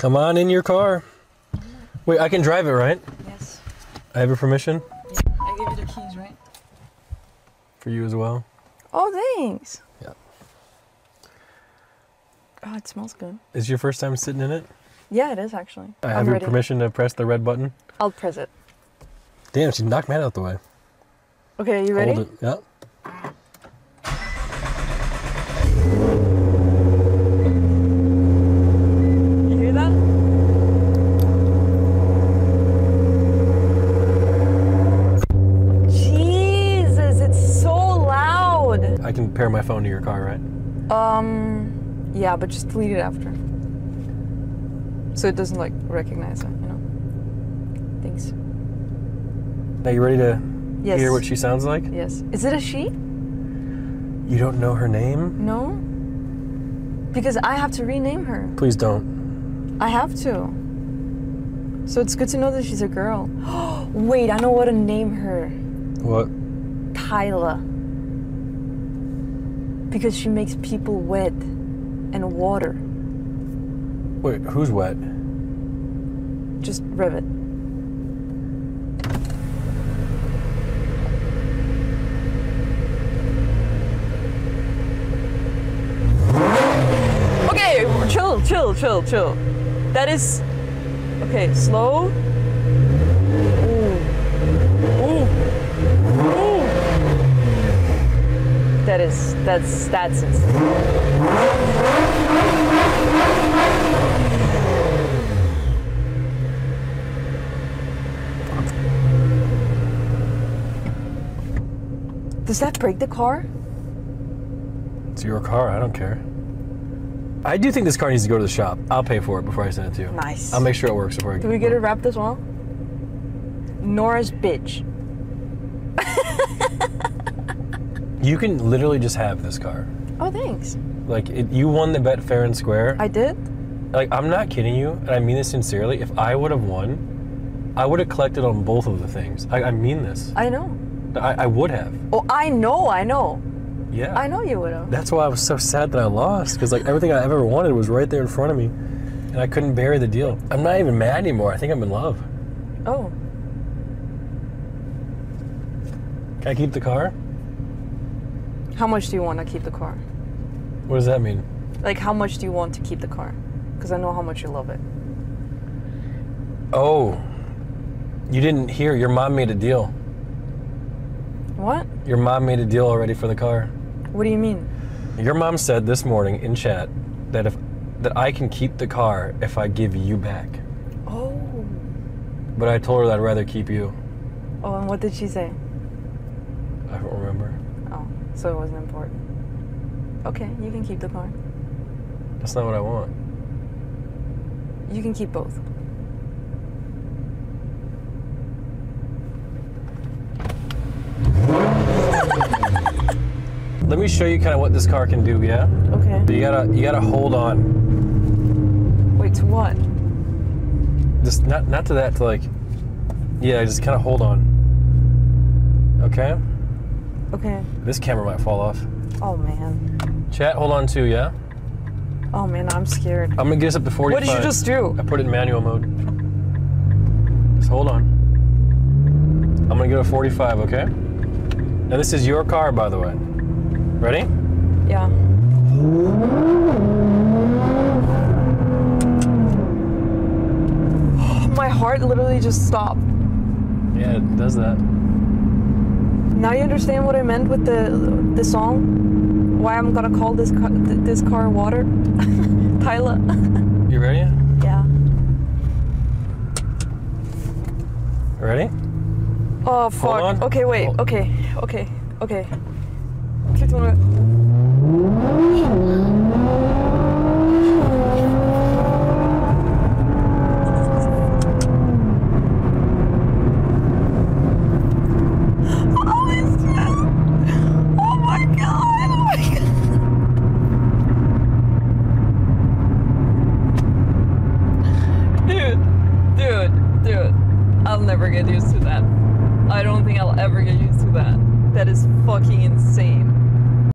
Come on in your car. Wait, I can drive it, right? Yes. I have your permission I gave you the keys, right? for you as well. Oh, thanks. Yeah. Oh, it smells good. Is your first time sitting in it? Yeah, it is actually. I have I'm your ready. permission to press the red button. I'll press it. Damn, she knocked Matt out the way. Okay, you ready? Hold it. Yeah. You hear that? Jesus, it's so loud. I can pair my phone to your car, right? Um, yeah, but just delete it after. So it doesn't like recognize it, you know? Thanks. Now you ready to Yes. hear what she sounds like? Yes. Is it a she? You don't know her name? No? Because I have to rename her. Please don't. I have to. So it's good to know that she's a girl. Wait, I know what to name her. What? Tyla. Because she makes people wet and water. Wait, who's wet? Just rivet. Okay, chill, chill, chill, chill. That is. Okay, slow. That is. That's. That's it. Does that break the car? It's your car. I don't care. I do think this car needs to go to the shop. I'll pay for it before I send it to you. Nice. I'll make sure it works before I Do we get it wrapped as well? Nora's bitch. You can literally just have this car. Oh, thanks. Like, it, you won the bet fair and square. I did? like, I'm not kidding you, and I mean this sincerely. If I would have won, I would have collected on both of the things. I, I mean this. I know. I, I would have. Oh, I know, I know. Yeah. I know you would have. That's why I was so sad that I lost, because like everything I ever wanted was right there in front of me, and I couldn't bury the deal. I'm not even mad anymore. I think I'm in love. Oh, Can I keep the car? How much do you want to keep the car? What does that mean? Like, how much do you want to keep the car? Because I know how much you love it. Oh, you didn't hear. Your mom made a deal. What? Your mom made a deal already for the car. What do you mean? Your mom said this morning in chat that if that I can keep the car if I give you back. Oh. But I told her that I'd rather keep you. Oh, and what did she say? I don't remember. So it wasn't important. Okay, you can keep the car. That's not what I want. You can keep both. Let me show you kind of what this car can do, yeah? Okay. You gotta you gotta hold on. Wait, to what? Just not not to that to like Yeah, just kinda hold on. Okay? Okay. This camera might fall off. Oh, man. Chat, hold on too, yeah? Oh, man, I'm scared. I'm gonna get us up to 45. What did you just do? I put it in manual mode. Just hold on. I'm gonna go to 45, okay? Now this is your car, by the way. Ready? Yeah. My heart literally just stopped. Yeah, it does that. Now you understand what I meant with the the song? Why I'm gonna call this car, th- this car water? Tyla. You ready? yeah. Ready? Oh fuck. Okay, wait. Hold- Okay. Okay. Okay. Click on it. Oh, it's just- oh my god! Oh my god! Dude, dude. I'll never get used to that. I don't think I'll ever get used to that. That is fucking insane.